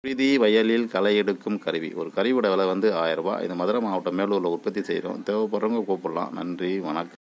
புழுதி வயலில் களை எடுக்கும் கருவி. ஒரு கருவியோட விலை வந்து ஆயிரம் ரூபாய். இது மதுரை மாவட்டம் மேலூரில் உற்பத்தி செய்கிறோம் தேவைப்படுறவங்க கூப்பிடலாம். நன்றி. வணக்கம்.